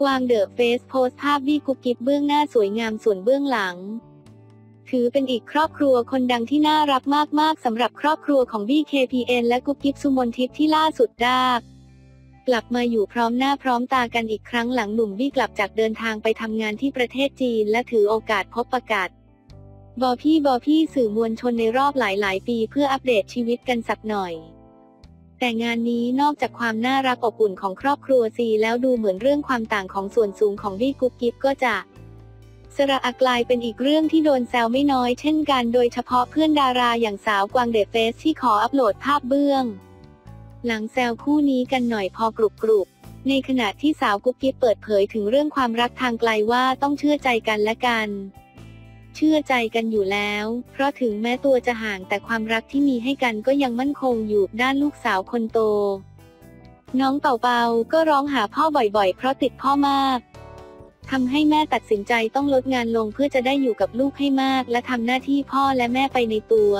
กวางเดอะเฟสโพสภาพบี้กุ๊กกิ๊บเบื้องหน้าสวยงามส่วนเบื้องหลัง ถือเป็นอีกครอบครัวคนดังที่น่ารักมากๆสำหรับครอบครัวของบี้ KPN และกุ๊กกิ๊บสุมนทิพย์ที่ล่าสุดได้กลับมาอยู่พร้อมหน้าพร้อมตากันอีกครั้งหลังหนุ่มบี้กลับจากเดินทางไปทำงานที่ประเทศจีน และถือโอกาสพบประกาศบอพี่บอพี่สื่อมวลชนในรอบหลาย ๆ ปีเพื่ออัปเดตชีวิตกันสักหน่อย แต่งานนี้นอกจากความน่ารักอบอุ่นของครอบครัวซีแล้วดูเหมือนเรื่องความต่างของส่วนสูงของบี้กุ๊กกิ๊บก็จะ สระอักลายเป็นอีกเรื่องที่โดนแซวไม่น้อยเช่นกันโดยเฉพาะเพื่อนดาราอย่างสาวกวางเดอะเฟสที่ขออัปโหลดภาพเบื้อง หลังแซวคู่นี้กันหน่อยพอกรุบกรุบในขณะที่สาวกุ๊กกิ๊บเปิดเผยถึงเรื่องความรักทางไกลว่าต้องเชื่อใจกันและกัน เชื่อใจกันอยู่แล้ว เพราะถึงแม้ตัวจะห่างแต่ความรักที่มีให้กันก็ยังมั่นคงอยู่ด้านลูกสาวคนโต น้องเป่าเปาก็ร้องหาพ่อบ่อยๆ เพราะติดพ่อมากทำให้แม่ตัดสินใจต้องลดงานลงเพื่อจะได้อยู่กับลูกให้มาก และทำหน้าที่พ่อและแม่ไปในตัว